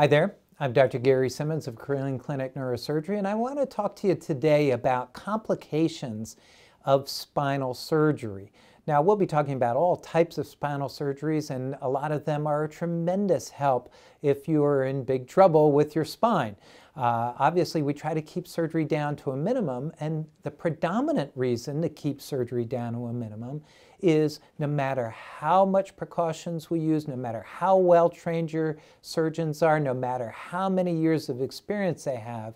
Hi there. I'm Dr. Gary Simonds of Carilion Clinic Neurosurgery, and I want to talk to you today about complications of spinal surgery. Now, we'll be talking about all types of spinal surgeries, and a lot of them are a tremendous help if you are in big trouble with your spine. Uh, obviously, we try to keep surgery down to a minimum, and the predominant reason to keep surgery down to a minimum is no matter how much precautions we use, no matter how well trained your surgeons are, no matter how many years of experience they have,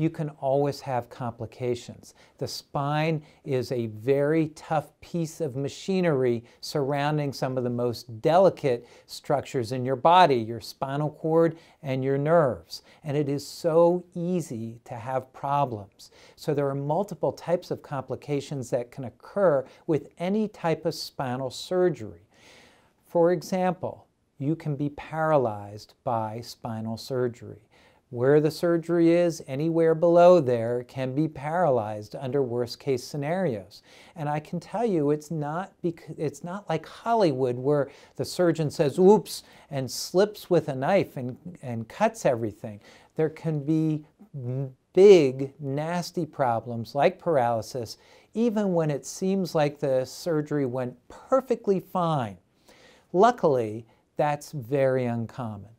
you can always have complications. The spine is a very tough piece of machinery surrounding some of the most delicate structures in your body, your spinal cord and your nerves. And it is so easy to have problems. So there are multiple types of complications that can occur with any type of spinal surgery. For example, you can be paralyzed by spinal surgery. Where the surgery is, anywhere below there, can be paralyzed under worst case scenarios. And I can tell you it's not, it's not like Hollywood where the surgeon says, oops, and slips with a knife and, and cuts everything. There can be big, nasty problems like paralysis, even when it seems like the surgery went perfectly fine. Luckily, that's very uncommon.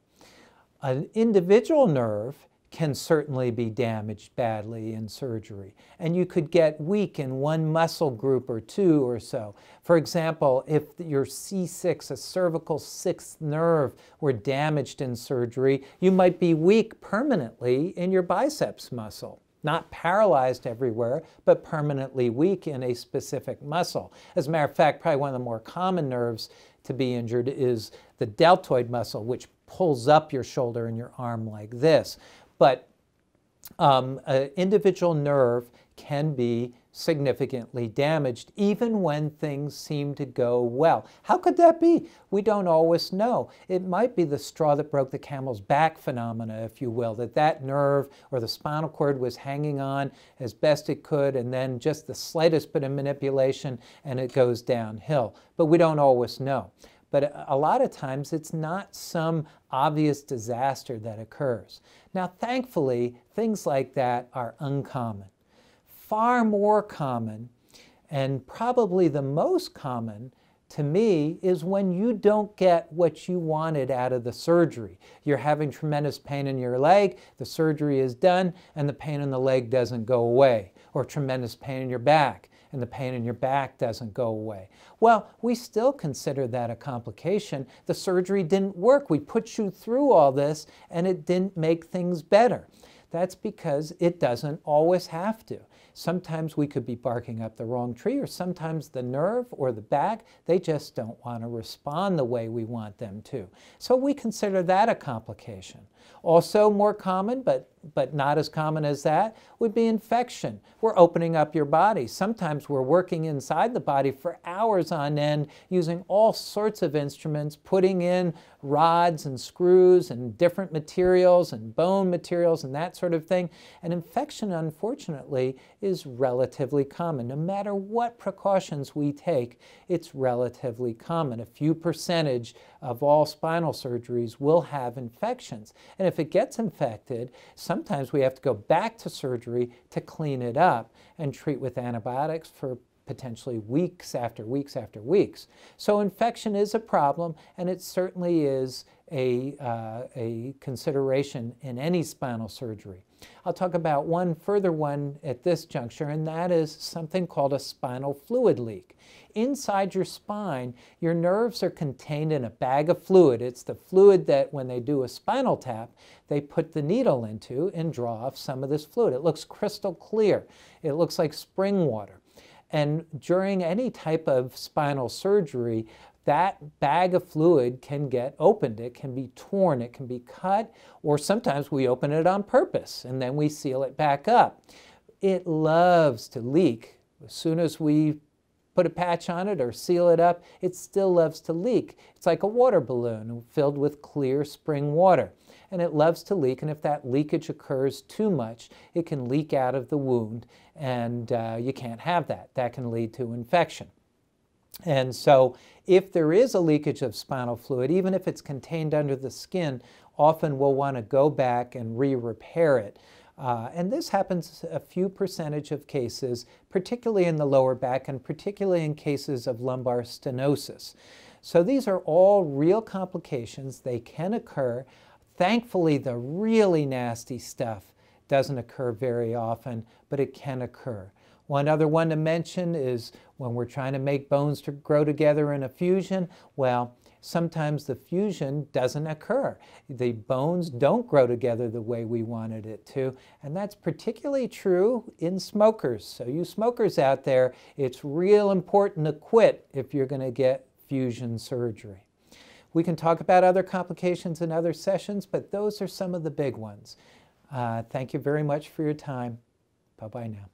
An individual nerve can certainly be damaged badly in surgery. And you could get weak in one muscle group or two or so. For example, if your C6, a cervical sixth nerve, were damaged in surgery, you might be weak permanently in your biceps muscle. Not paralyzed everywhere, but permanently weak in a specific muscle. As a matter of fact, probably one of the more common nerves to be injured is the deltoid muscle, which pulls up your shoulder and your arm like this. But um, an individual nerve can be significantly damaged even when things seem to go well. How could that be? We don't always know. It might be the straw that broke the camel's back phenomena, if you will, that that nerve or the spinal cord was hanging on as best it could and then just the slightest bit of manipulation and it goes downhill. But we don't always know. But a lot of times it's not some obvious disaster that occurs. Now, thankfully, things like that are uncommon. Far more common, and probably the most common to me, is when you don't get what you wanted out of the surgery. You're having tremendous pain in your leg, the surgery is done, and the pain in the leg doesn't go away, or tremendous pain in your back and the pain in your back doesn't go away. Well, we still consider that a complication. The surgery didn't work. We put you through all this and it didn't make things better. That's because it doesn't always have to. Sometimes we could be barking up the wrong tree, or sometimes the nerve or the back, they just don't want to respond the way we want them to. So we consider that a complication. Also more common, but, but not as common as that, would be infection. We're opening up your body. Sometimes we're working inside the body for hours on end using all sorts of instruments, putting in rods and screws and different materials and bone materials and that sort of thing. And infection, unfortunately, is relatively common. No matter what precautions we take, it's relatively common. A few percentage of all spinal surgeries will have infections. And if it gets infected, sometimes we have to go back to surgery to clean it up and treat with antibiotics for potentially weeks after weeks after weeks. So infection is a problem, and it certainly is a, uh, a consideration in any spinal surgery. I'll talk about one further one at this juncture, and that is something called a spinal fluid leak. Inside your spine, your nerves are contained in a bag of fluid. It's the fluid that when they do a spinal tap, they put the needle into and draw off some of this fluid. It looks crystal clear. It looks like spring water. And during any type of spinal surgery, that bag of fluid can get opened. It can be torn, it can be cut, or sometimes we open it on purpose and then we seal it back up. It loves to leak. As soon as we put a patch on it or seal it up, it still loves to leak. It's like a water balloon filled with clear spring water. And it loves to leak, and if that leakage occurs too much, it can leak out of the wound, and uh, you can't have that. That can lead to infection. And so if there is a leakage of spinal fluid, even if it's contained under the skin, often we'll want to go back and re-repair it. Uh, and this happens a few percentage of cases, particularly in the lower back and particularly in cases of lumbar stenosis. So these are all real complications. They can occur. Thankfully, the really nasty stuff doesn't occur very often, but it can occur. One other one to mention is when we're trying to make bones to grow together in a fusion, well, sometimes the fusion doesn't occur. The bones don't grow together the way we wanted it to, and that's particularly true in smokers. So you smokers out there, it's real important to quit if you're going to get fusion surgery. We can talk about other complications in other sessions, but those are some of the big ones. Uh, thank you very much for your time. Bye-bye now.